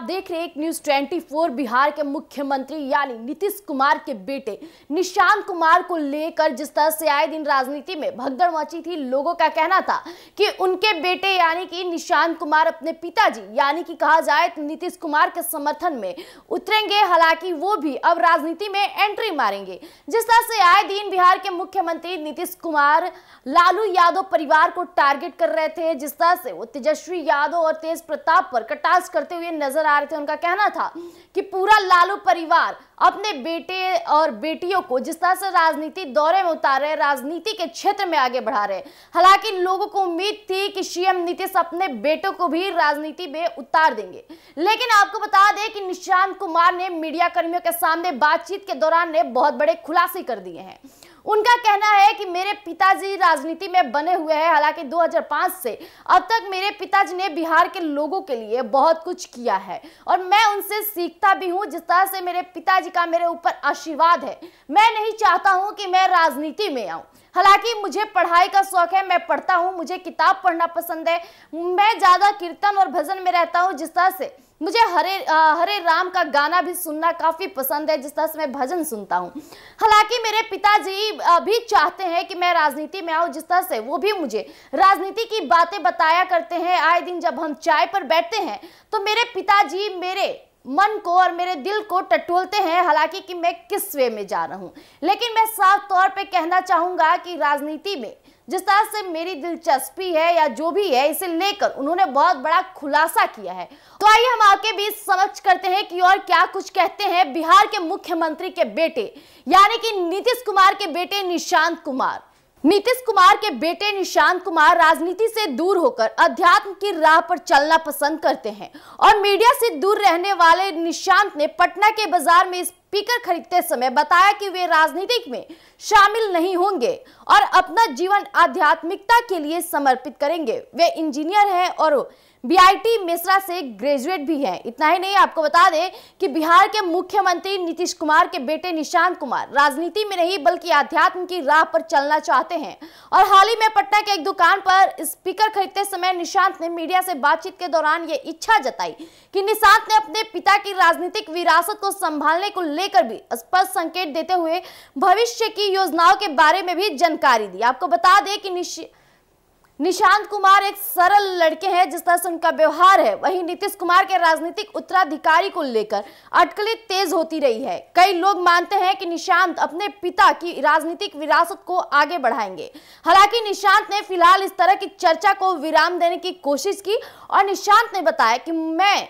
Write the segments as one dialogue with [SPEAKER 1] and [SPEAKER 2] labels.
[SPEAKER 1] आप देख रहे हैं एक न्यूज़ 24 बिहार के मुख्यमंत्री यानी नीतीश कुमार के बेटे निशांत कुमार को लेकर जिस तरह से आए दिन राजनीति में भगदड़ मची थी, लोगों का कहना था कि उनके बेटे यानी कि निशांत कुमार अपने पिताजी, यानी कि कहा जाए तो नीतीश कुमार के समर्थन में उतरेंगे, हालाँकि वो भी अब राजनीति में एंट्री मारेंगे। जिस तरह से आए दिन बिहार के मुख्यमंत्री नीतीश कुमार लालू यादव परिवार को टारगेट कर रहे थे, जिस तरह से वो तेजस्वी यादव और तेज प्रताप पर कटाक्ष करते हुए नज़र आ रहे थे, उनका कहना था कि पूरा लालू परिवार अपने बेटे और बेटियों को जिस तरह से राजनीति दौरे में उतार रहे, राजनीति के क्षेत्र में आगे बढ़ा रहे। हालाँकि लोगों को उम्मीद थी कि सीएम नीतीश अपने बेटों को भी राजनीति में उतार देंगे। लेकिन आपको बता दें कि निशांत कुमार ने मीडिया कर्मियों के सामने बातचीत के दौरान ने बहुत बड़े खुलासे कर दिए हैं। उनका कहना है कि मेरे पिताजी राजनीति में बने हुए हैं, हालाँकि 2005 से अब तक मेरे पिताजी ने बिहार के लोगों के लिए बहुत कुछ किया है। और मैं उनसे सीखता भी हूँ, जिस तरह से मेरे पिताजी का मेरे ऊपर आशीर्वाद है। मैं नहीं चाहता हूँ कि मैं राजनीति में आऊँ। हालाँकि मुझे पढ़ाई का शौक है मैं पढ़ता हूँ मुझे किताब पढ़ना पसंद है मैं ज़्यादा कीर्तन और भजन में रहता हूँ जिस तरह से मुझे हरे आ, हरे राम का गाना भी सुनना काफ़ी पसंद है जिस तरह से मैं भजन सुनता हूँ। हालाँकि मेरे पिताजी भी चाहते हैं कि मैं राजनीति में आऊँ जिस तरह से वो भी मुझे राजनीति की बातें बताया करते हैं आए दिन जब हम चाय पर बैठते हैं तो मेरे पिताजी मेरे मन को और मेरे दिल को टटोलते हैं, हालाँकि कि मैं किस वे में जा रहा हूँ। लेकिन मैं साफ़ तौर पे कहना चाहूँगा कि राजनीति में जिस तरह से मेरी दिलचस्पी है या जो भी है, इसे लेकर उन्होंने बहुत बड़ा खुलासा किया है। तो आइए हम आपके बीच समझ करते हैं कि और क्या कुछ कहते हैं बिहार के मुख्यमंत्री के बेटे, यानी कि नीतीश कुमार के बेटे निशांत कुमार। नीतीश कुमार के बेटे निशांत कुमार राजनीति से दूर होकर अध्यात्म की राह पर चलना पसंद करते हैं। और मीडिया से दूर रहने वाले निशांत ने पटना के बाज़ार में स्पीकर खरीदते समय बताया कि वे राजनीतिक में शामिल नहीं होंगे और अपना जीवन आध्यात्मिकता के लिए समर्पित करेंगे। वे इंजीनियर हैं और बीआईटी मिश्रा से ग्रेजुएट भी हैं। इतना ही नहीं, आपको बता दें कि बिहार के मुख्यमंत्री नीतीश कुमार के बेटे निशांत कुमार राजनीति में नहीं, बल्कि आध्यात्म की राह पर चलना चाहते हैं। और हाल ही में पटना के एक दुकान पर स्पीकर खरीदते समय निशांत ने मीडिया से बातचीत के दौरान ये इच्छा जताई कि निशांत ने अपने पिता की राजनीतिक विरासत को संभालने को लेकर भी स्पष्ट संकेत देते हुए भविष्य की योजनाओं के बारे में भी जानकारी दी। आपको बता दें कि निशांत कुमार एक सरल लड़के हैं, जिस तरह से उनका व्यवहार है। वहीं नीतीश कुमार के राजनीतिक उत्तराधिकारी को लेकर अटकलें तेज होती रही है। कई लोग मानते हैं कि निशांत अपने पिता की राजनीतिक विरासत को आगे बढ़ाएँगे। हालाँकि निशांत ने फ़िलहाल इस तरह की चर्चा को विराम देने की कोशिश की और निशांत ने बताया कि मैं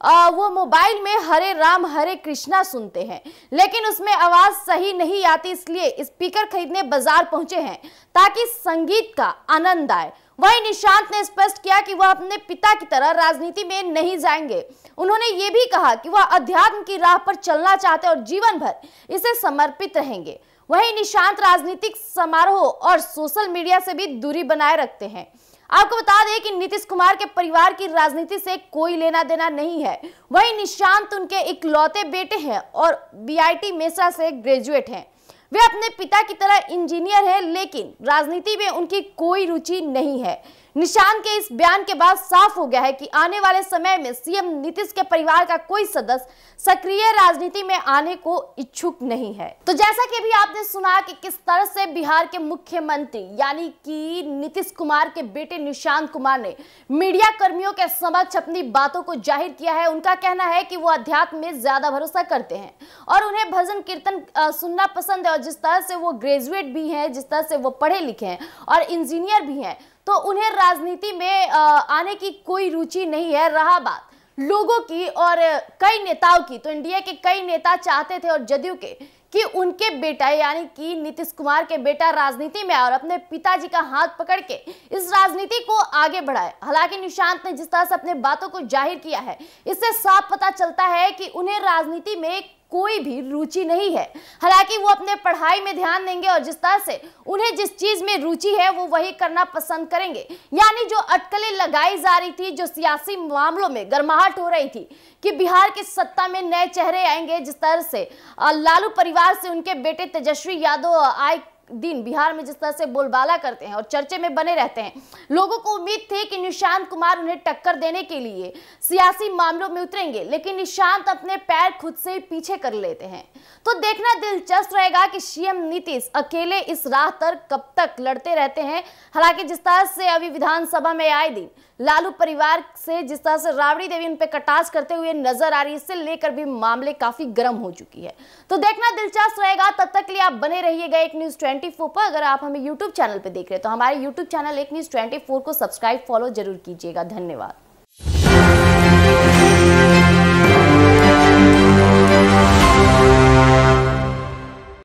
[SPEAKER 1] आ, वो मोबाइल में हरे राम हरे कृष्णा सुनते हैं। लेकिन उसमें आवाज़ सही नहीं आती इसलिए स्पीकर खरीदने बाज़ार पहुँचे हैं ताकि संगीत का आनंद आए। वही निशांत ने स्पष्ट किया कि वह अपने पिता की तरह राजनीति में नहीं जाएँगे। उन्होंने ये भी कहा कि वह अध्यात्म की राह पर चलना चाहते और जीवन भर इसे समर्पित रहेंगे। वही निशांत राजनीतिक समारोह और सोशल मीडिया से भी दूरी बनाए रखते हैं। आपको बता दें कि नीतीश कुमार के परिवार की राजनीति से कोई लेना देना नहीं है। वही निशांत उनके इकलौते बेटे हैं और बीआईटी मेसा से ग्रेजुएट हैं। वे अपने पिता की तरह इंजीनियर हैं, लेकिन राजनीति में उनकी कोई रुचि नहीं है। निशान के इस बयान के बाद साफ़ हो गया है कि आने वाले समय में सीएम नीतीश के परिवार का कोई सदस्य सक्रिय राजनीति में आने को इच्छुक नहीं है। तो जैसा कि अभी आपने सुना कि किस तरह से बिहार के मुख्यमंत्री, यानी कि नीतीश कुमार के बेटे निशांत कुमार ने मीडिया कर्मियों के समक्ष अपनी बातों को ज़ाहिर किया है, उनका कहना है कि वो अध्यात्म में ज़्यादा भरोसा करते हैं और उन्हें भजन कीर्तन सुनना पसंद है और जिस तरह से वो ग्रेजुएट भी हैं, जिस तरह से वो पढ़े लिखे हैं और इंजीनियर भी हैं तो उन्हें राजनीति में आने की कोई रुचि नहीं है, रहा बात। लोगों की और कई नेताओं की तो इंडिया के कई नेता चाहते थे और जदयू के, कि उनके बेटा, यानी कि नीतीश कुमार के बेटा राजनीति में और अपने पिताजी का हाथ पकड़ के इस राजनीति को आगे बढ़ाए। हालाँकि निशांत ने जिस तरह से अपने बातों को ज़ाहिर किया है, इससे साफ़ पता चलता है कि उन्हें राजनीति में कोई भी रुचि नहीं है। हालाँकि वो अपने पढ़ाई में ध्यान देंगे और जिस तरह से उन्हें जिस चीज़ में रुचि है, वो वही करना पसंद करेंगे। यानी जो अटकलें लगाई जा रही थी, जो सियासी मामलों में गर्माहट हो रही थी कि बिहार की सत्ता में नए चेहरे आएँगे जिस तरह से लालू परिवार से उनके बेटे तेजस्वी यादव आए दिन बिहार में जिस तरह से बोलबाला करते हैं और चर्चे में बने रहते हैं, लोगों को उम्मीद थी कि निशांत कुमार उन्हें टक्कर देने के लिए सियासी मामलों में उतरेंगे, लेकिन निशांत अपने पैर खुद से ही पीछे कर लेते हैं। तो देखना दिलचस्प रहेगा कि सीएम नीतीश अकेले इस राह पर कब तक लड़ते रहते हैं। हालाँकि जिस तरह से अभी विधानसभा में आए दिन, लालू परिवार से जिस तरह से राबड़ी देवी उन पर कटाच करते हुए नज़र आ रही है, इससे लेकर भी मामले काफ़ी गर्म हो चुकी है। तो देखना दिलचस्प रहेगा, तब तक लिए आप बने रहिएगा एक न्यूज़ ट्वेंटी पर अगर आप हमें यूट्यूब चैनल पर देख रहे हैं तो हमारे यूट्यूब चैनल एक न्यूज़ ट्वेंटी को सब्सक्राइब, फॉलो ज़रूर कीजिएगा। धन्यवाद।